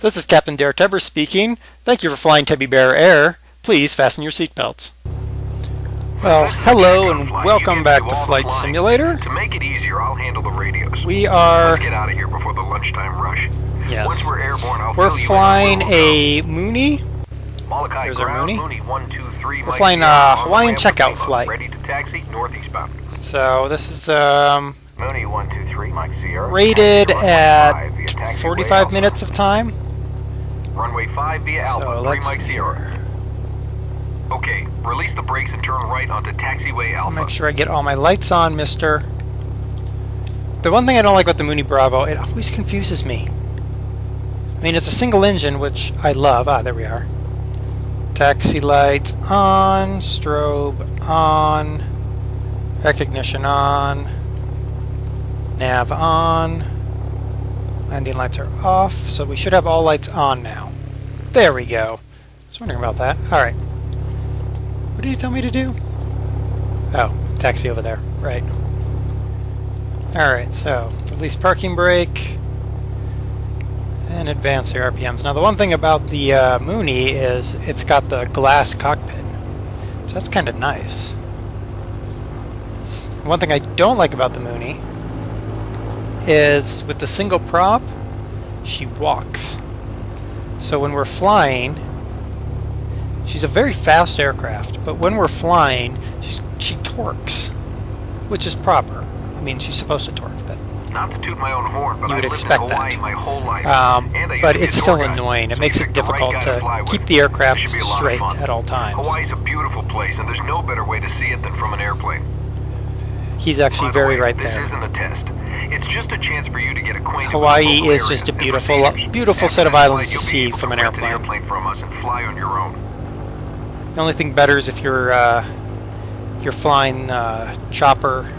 This is Captain Der Tebber speaking. Thank you for flying Tebby Bear Air. Please fasten your seatbelts. Well, hello and welcome back to Flight Simulator. To make it easier, I'll handle the radios. We are Let's get out of here before the lunchtime rush. yes. Once we're airborne, I'll We're fill you in flying on where we'll a Mooney. go. Molokai There's our ground, Mooney. 123, We're flying, Sierra, uh, on the Hawaiian checkout flight. Ready to taxi northeastbound. So this is um, Mooney 123, Mike Sierra. rated at five via taxiway 45 minutes of time. Runway 5 via So Alpha, 3 Mike Sierra. Okay, release the brakes and turn right onto taxiway I'll Alpha. make sure I get all my lights on, mister. The one thing I don't like about the Mooney Bravo, it always confuses me. I mean, it's a single engine, which I love. Ah, there we are. Taxi lights on, strobe on, recognition on, nav on, landing lights are off, so we should have all lights on now. There we go. I was wondering about that. Alright. What did you tell me to do? Oh, taxi over there. Right. Alright, so release parking brake and advance the RPMs. Now the one thing about the uh, Mooney is it's got the glass cockpit. So that's kind of nice. One thing I don't like about the Mooney is with the single prop, she walks. So when we're flying, she's a very fast aircraft, but when we're flying, she's, she torques, which is proper. I mean, she's supposed to torque. That, Not to toot my own horn, but You would expect that. my whole life. um, and I used but it's still guide, annoying. It so makes it the right difficult to to keep the aircraft This should be a lot of straight at all times. Hawaii's a beautiful place, and there's no better way to see it than from an airplane. He's actually By very way, right this there. isn't a test. It's just a chance for you to get acquainted Hawaii is just a beautiful- beautiful set of islands to see from an airplane. airplane from us and fly on your own. The only thing better is if you're uh, you're flying uh, chopper,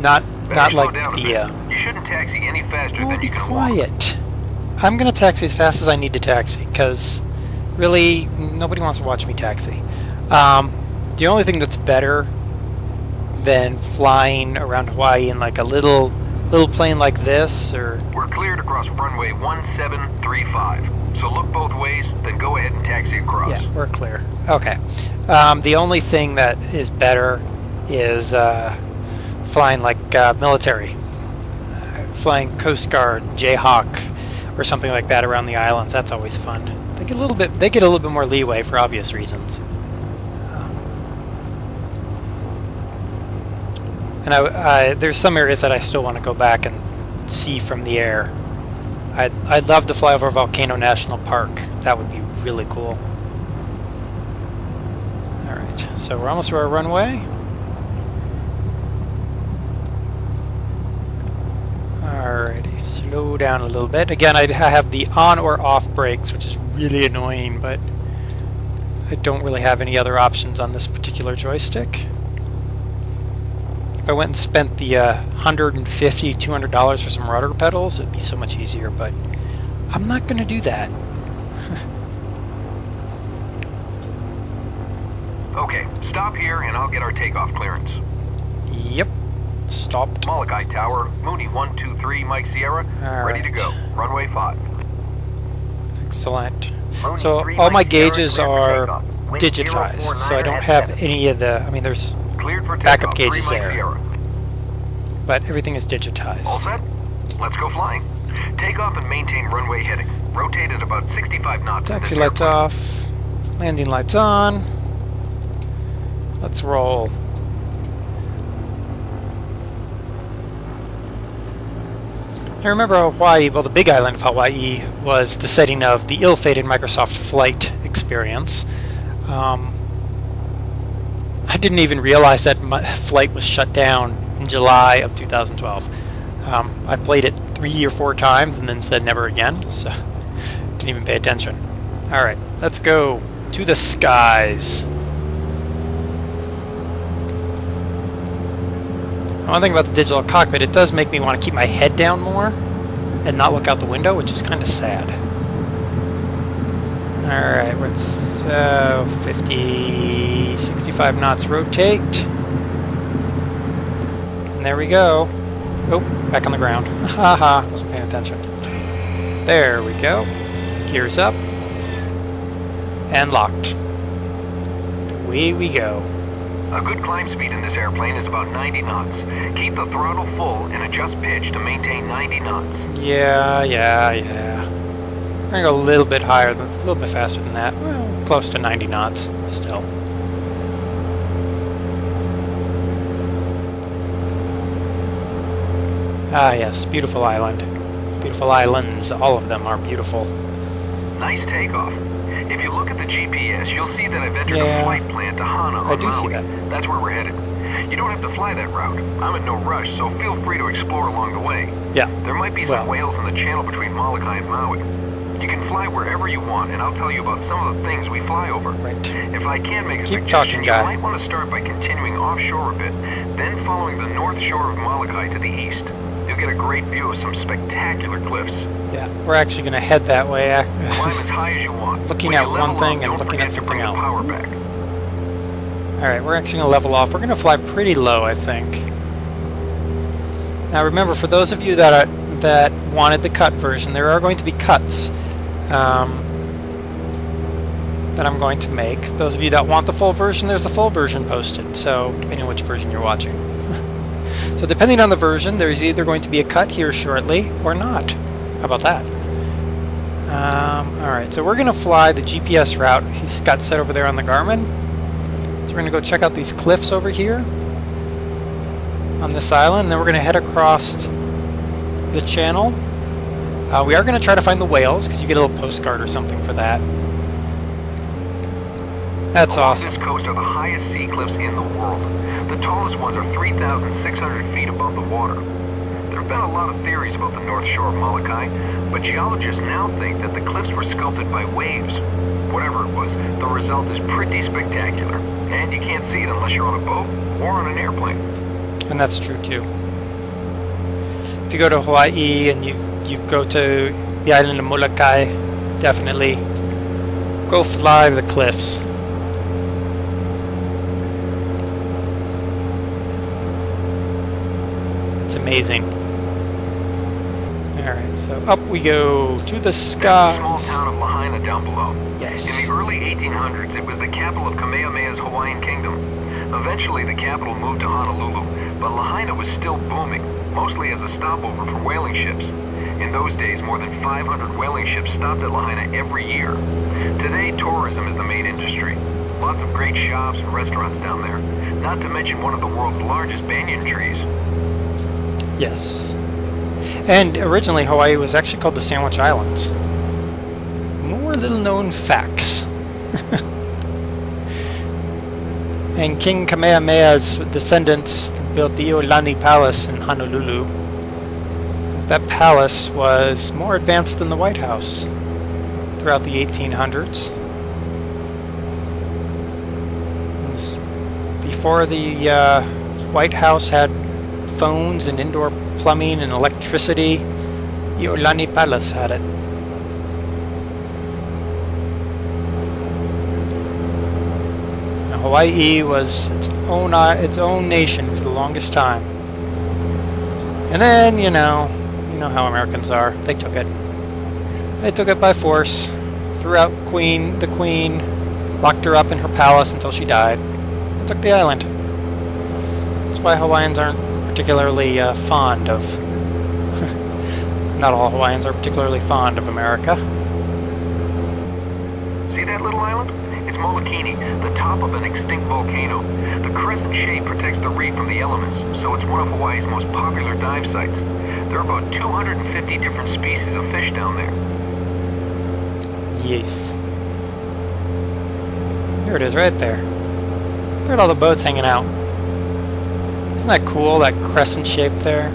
not not like the. Uh, You shouldn't taxi any faster than you can walk. quiet. I'm gonna taxi as fast as I need to taxi, because really nobody wants to watch me taxi. Um, the only thing that's better than flying around Hawaii in like a little little plane like this, or We're cleared across runway 1735. So look both ways, then go ahead and taxi across. Yeah, we're clear. Okay. Um, the only thing that is better is uh, flying like uh, military, uh, flying Coast Guard, Jayhawk, or something like that around the islands. That's always fun. They get a little bit. They get a little bit more leeway for obvious reasons. Um, and I, I, there's some areas that I still want to go back and see from the air. I'd, I'd love to fly over Volcano National Park. That would be really cool. Alright, so we're almost to our runway. Alrighty, slow down a little bit. Again, I have the on or off brakes, which is really annoying, but I don't really have any other options on this particular joystick. If I went and spent the uh, $150, $200 for some rudder pedals, it'd be so much easier, but I'm not going to do that. Okay, stop here and I'll get our takeoff clearance. Yep, stopped. Molokai Tower, Mooney 123, Mike Sierra, All ready to go. Runway 5. Excellent. Mooney So 3, all my Sierra, gauges are digitized, so I don't have any of the, I mean there's, Cleared for backup gauges there. Sierra. but everything is digitized. All set? Let's go flying. Take off and maintain runway heading. Rotate at about 65 knots. Taxi lights airplane. off, landing lights on. Let's roll. I remember Hawaii, well the big island of Hawaii was the setting of the ill-fated Microsoft Flight experience. Um, I didn't even realize that my flight was shut down in July of 2012. Um, I played it three or four times and then said never again, so didn't even pay attention. Alright, let's go to the skies. One thing about the digital cockpit, it does make me want to keep my head down more and not look out the window, which is kind of sad. Alright, we're at uh, 50, 65 knots rotate. And there we go. Oh, back on the ground. Haha, wasn't paying attention. There we go. Gears up. And locked. Away we go. A good climb speed in this airplane is about 90 knots. Keep the throttle full and adjust pitch to maintain 90 knots. Yeah, yeah, yeah. We're gonna go a little bit higher, a little bit faster than that. Well, close to 90 knots, still. Ah, yes, beautiful island. Beautiful islands, all of them are beautiful. Nice takeoff. If you look at the GPS, you'll see that I've entered Yeah. a flight plan to Hana I on do see that. That's where we're headed. You don't have to fly that route. I'm in no rush, so feel free to explore along the way. Yeah, There might be some Well- whales in the channel between Molokai and Maui. You can fly wherever you want, and I'll tell you about some of the things we fly over. right. If I can make a Keep suggestion, talking, guy. you might want to start by continuing offshore a bit, then following the north shore of Molokai to the east. You'll get a great view of some spectacular cliffs. Yeah, we're actually gonna head that way. Climb as high as you want. Looking When at one thing up, and looking at something else. Power back. Alright, we're actually going to level off. We're going to fly pretty low, I think. Now remember, for those of you that are, that wanted the cut version, there are going to be cuts um, that I'm going to make. Those of you that want the full version, there's a full version posted, so depending on which version you're watching. so depending on the version, there's either going to be a cut here shortly or not. How about that? Um, Alright, so we're going to fly the GPS route he's got set over there on the Garmin. So we're going to go check out these cliffs over here on this island, and then we're going to head across the channel. Uh, we are going to try to find the whales, because you get a little postcard or something for that. That's Along awesome. this coast are the highest sea cliffs in the world. The tallest ones are 3,600 feet above the water. There have been a lot of theories about the north shore of Molokai, but geologists now think that the cliffs were sculpted by waves. Whatever it was, the result is pretty spectacular, and you can't see it unless you're on a boat or on an airplane. And that's true too. If you go to Hawaii and you, you go to the island of Molokai, definitely go fly the cliffs. It's amazing. Alright, so up we go to the the small town of Lahaina down below. Yes. In the early 1800s, it was the capital of Kamehameha's Hawaiian kingdom. Eventually, the capital moved to Honolulu, but Lahaina was still booming, mostly as a stopover for whaling ships. In those days, more than 500 whaling ships stopped at Lahaina every year. Today, tourism is the main industry. Lots of great shops and restaurants down there, not to mention one of the world's largest banyan trees. Yes. And originally Hawaii was actually called the Sandwich Islands. More little known facts. and King Kamehameha's descendants built the Iolani Palace in Honolulu. That palace was more advanced than the White House throughout the 1800s. Before the uh, White House had phones and indoor plumbing and electricity, Iolani Palace had it. Hawaii was its own i- its own nation for the longest time. And then, you know, you know how Americans are. They took it. They took it by force, threw out Queen the Queen, locked her up in her palace until she died, and took the island. That's why Hawaiians aren't particularly uh, fond of. Not all Hawaiians are particularly fond of America. See that little island? It's Molokini, the top of an extinct volcano. The crescent shape protects the reef from the elements, so it's one of Hawaii's most popular dive sites. There are about 250 different species of fish down there. Yes. There it is, right there. Look at all the boats hanging out. Isn't that cool, that crescent shape there?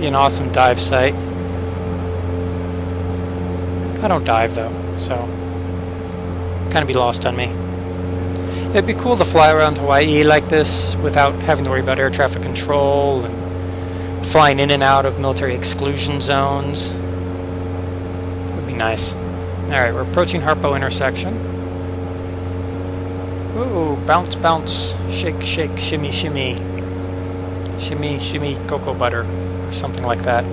Be an awesome dive site. I don't dive though, so kind of be lost on me. It'd be cool to fly around Hawaii like this without having to worry about air traffic control and flying in and out of military exclusion zones. Would be nice. Alright, we're approaching Harpo intersection. Ooh, bounce, bounce, shake, shake, shimmy, shimmy. Shimmy, shimmy, cocoa butter, or something like that.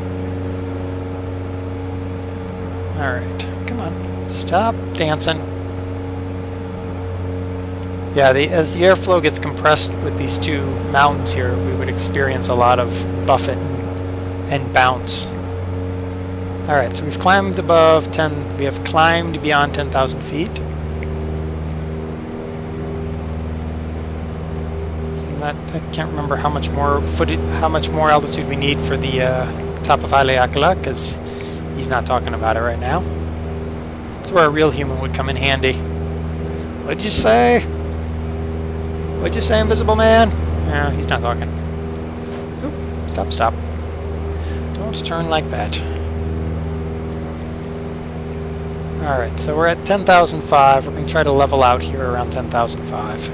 Alright, come on. Stop dancing. Yeah, the, as the airflow gets compressed with these two mountains here, we would experience a lot of buffet and, and bounce. Alright, so we've climbed above 10, we have climbed beyond 10,000 feet. That, I can't remember how much more how much more altitude we need for the uh, top of Haleakala, because he's not talking about it right now. That's where a real human would come in handy. What'd you say? What'd you say, Invisible Man? Yeah, he's not talking. Oop, stop, stop. Don't turn like that. Alright, so we're at 10,005. We're going to try to level out here around 10,005.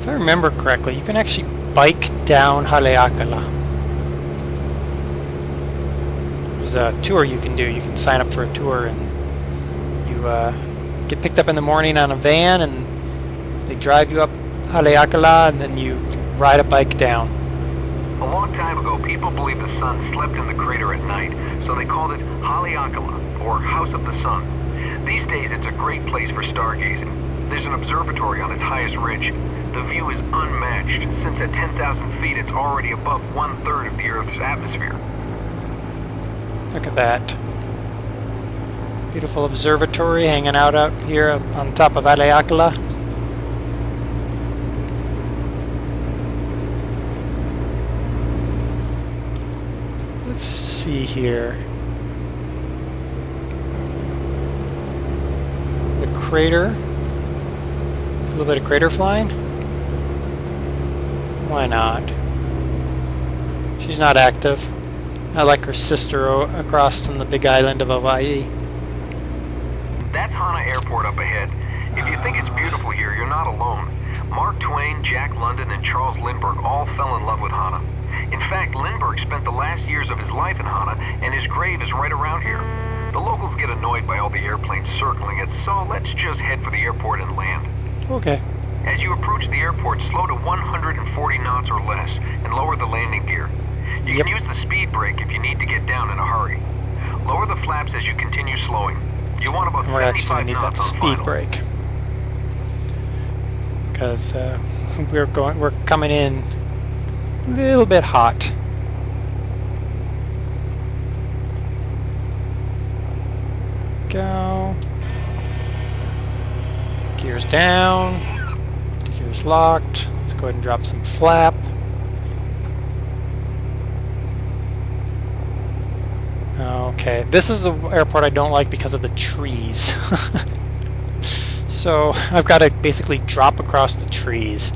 If I remember correctly, you can actually bike down Haleakala. There's a tour you can do. You can sign up for a tour and you uh, get picked up in the morning on a van and they drive you up Haleakala and then you ride a bike down. A long time ago, people believed the sun slept in the crater at night, so they called it Haleakala, or House of the Sun. These days, it's a great place for stargazing. There's an observatory on its highest ridge. The view is unmatched, since at 10,000 feet it's already above one-third of the Earth's atmosphere. Look at that. Beautiful observatory hanging out out here on top of Haleakala. Let's see here. The crater. A little bit of crater flying. Why not? She's not active. Not like her sister across on the big island of Hawaii. That's Hana Airport up ahead. If you think it's beautiful here, you're not alone. Mark Twain, Jack London, and Charles Lindbergh all fell in love with Hana. In fact, Lindbergh spent the last years of his life in Hana, and his grave is right around here. The locals get annoyed by all the airplanes circling it, so let's just head for the airport and land. Okay. As you approach the airport, slow to 140 knots or less, and lower the landing gear. You Yep. can use the speed brake if you need to get down in a hurry. Lower the flaps as you continue slowing. You want about We're actually 75 going to need that speed brake. Because uh, we're going, we're coming in a little bit hot. Go. Gears down. Gears locked. Let's go ahead and drop some flap. Okay, this is the airport I don't like because of the trees. so I've got to basically drop across the trees.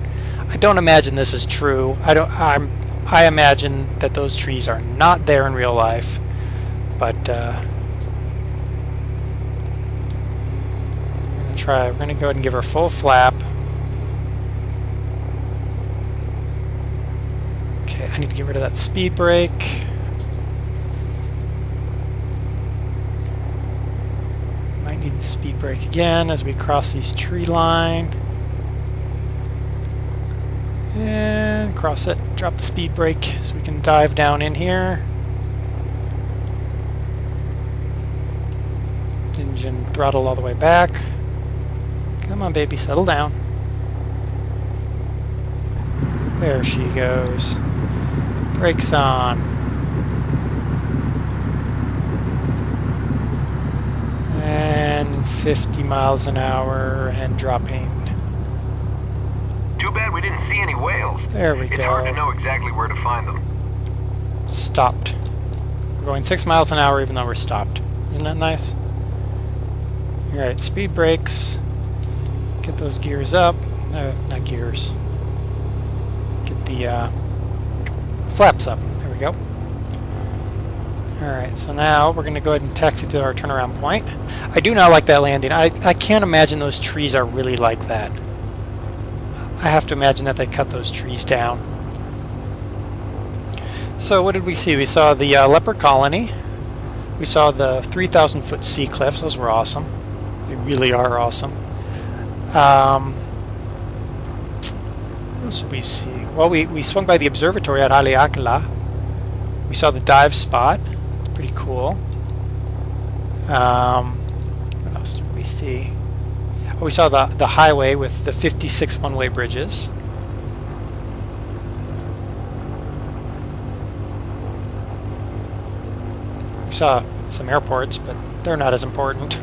I don't imagine this is true. I don't. I'm. I imagine that those trees are not there in real life, but uh, we're gonna try. We're gonna go ahead and give her full flap. Okay, I need to get rid of that speed brake. Might need the speed brake again as we cross these tree line. And cross it. Drop the speed brake so we can dive down in here. Engine throttle all the way back. Come on, baby, settle down. There she goes. Brakes on. And 50 miles an hour and dropping. Didn't see any whales. There we It's go. hard to know exactly where to find them. Stopped. We're going 6 miles an hour even though we're stopped. Isn't that nice? Alright, speed brakes. Get those gears up. No, not gears. Get the uh, flaps up. There we go. Alright, so now we're going to go ahead and taxi to our turnaround point. I do not like that landing. I, I can't imagine those trees are really like that. I have to imagine that they cut those trees down. So what did we see? We saw the uh, leopard colony. We saw the 3,000 foot sea cliffs. Those were awesome. They really are awesome. Um, else did we see? Well, we, we swung by the observatory at Haleakala. We saw the dive spot. Pretty cool. Um, what else did we see? We saw the, the highway with the 56 one-way bridges. We saw some airports, but they're not as important.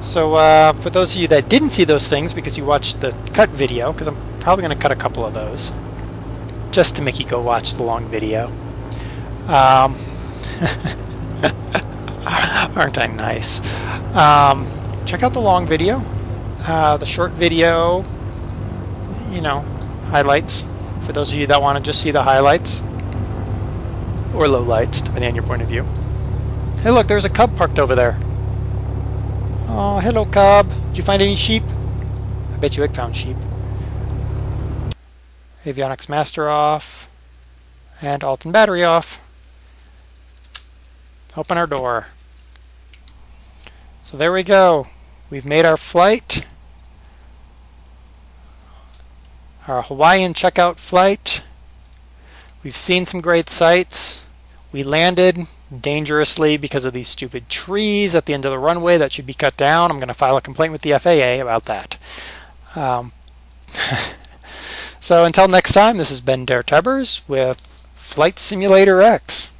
so uh, for those of you that didn't see those things because you watched the cut video, because I'm probably going to cut a couple of those, just to make you go watch the long video. Um, aren't I nice? Um, check out the long video. Uh, the short video, you know, highlights. For those of you that want to just see the highlights, or low lights, depending on your point of view. Hey look, there's a cub parked over there. Oh, hello cub. Did you find any sheep? I bet you had found sheep. Avionics master off. And Alton battery off. Open our door. So there we go. We've made our flight. Our Hawaiian checkout flight. We've seen some great sights. We landed dangerously because of these stupid trees at the end of the runway that should be cut down. I'm going to file a complaint with the FAA about that. Um, so until next time, this has been Der Tebbers with Flight Simulator X.